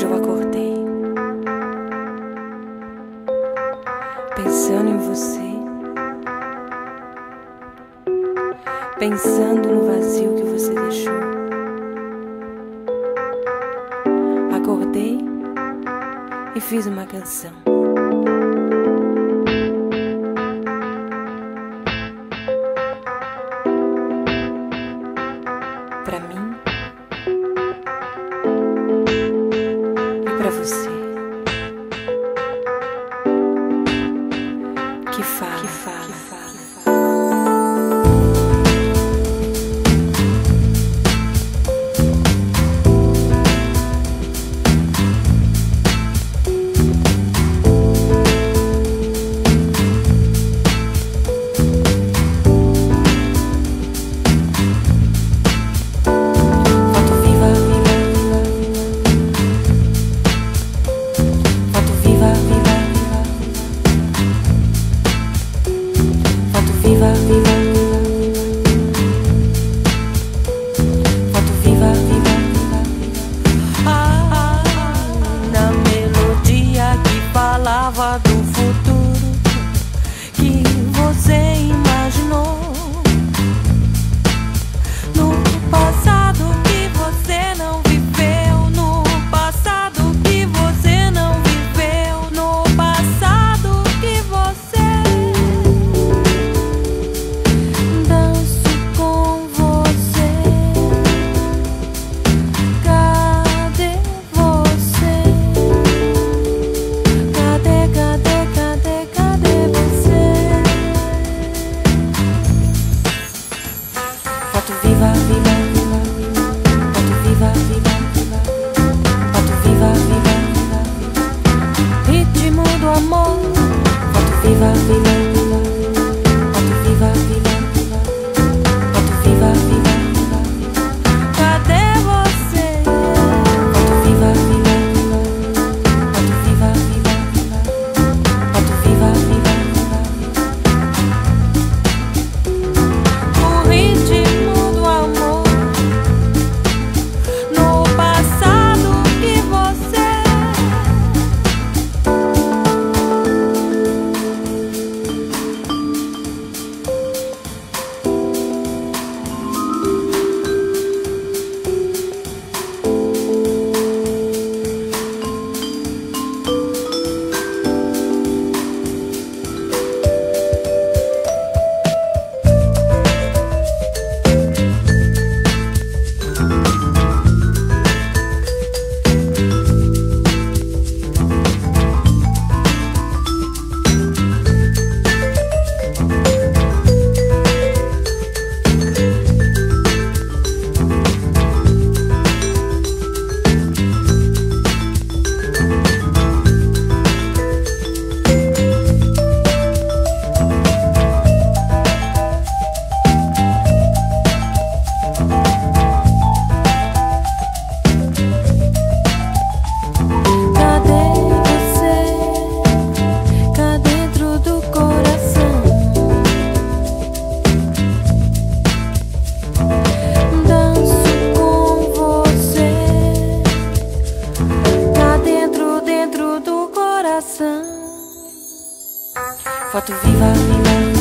hoje eu acordei pensando em você, pensando no vazio que você deixou. Acordei e fiz uma canção. que. viva, viva. never be Fatto viva.